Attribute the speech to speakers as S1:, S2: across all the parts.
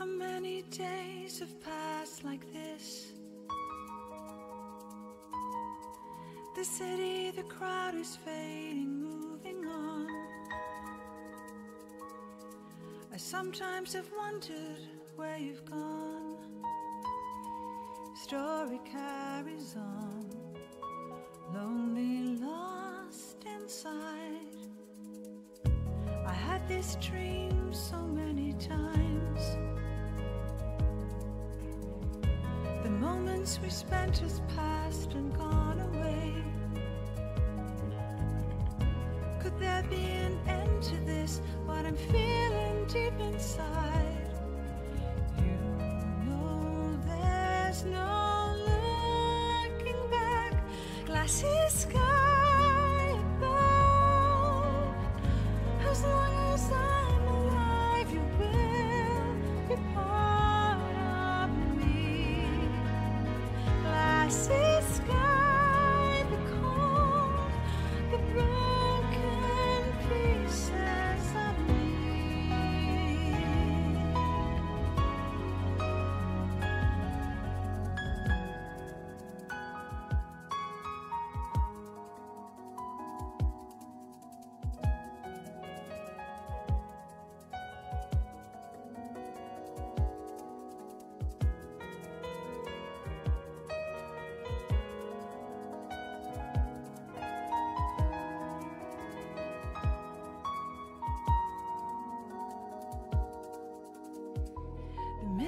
S1: How many days have passed like this? The city, the crowd is fading, moving on. I sometimes have wondered where you've gone. Story carries on, lonely, lost inside. I had this dream moments we spent has passed and gone away. Could there be an end to this? What I'm feeling deep inside. You know there's no looking back. Glassy sky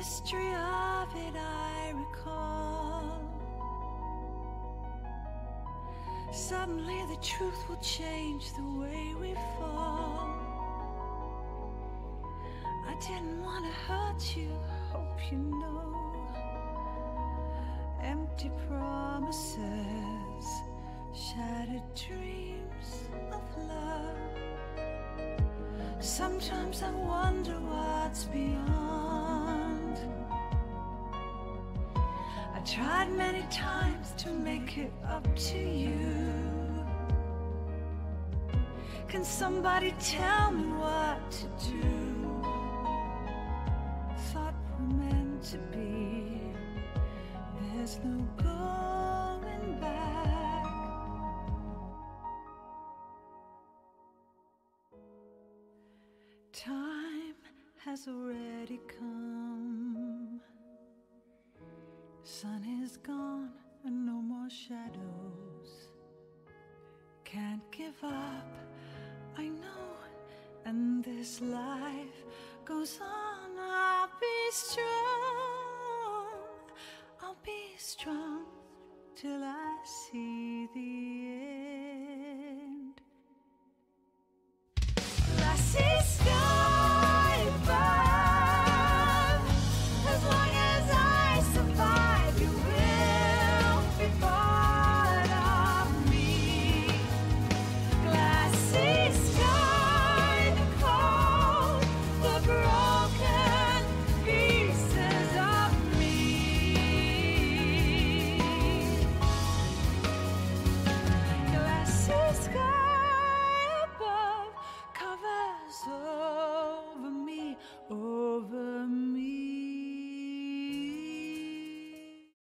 S1: The mystery of it I recall. Suddenly the truth will change the way we fall. I didn't want to hurt you, hope you know. Empty promises, shattered dreams of love. Sometimes I wonder what's beyond. Tried many times to make it up to you. Can somebody tell me what to do? Thought we're meant to be. There's no going back. Time has already come. Sun is gone and no more shadows. Can't give up, I know. And this life goes on. I'll be strong. I'll be strong till I see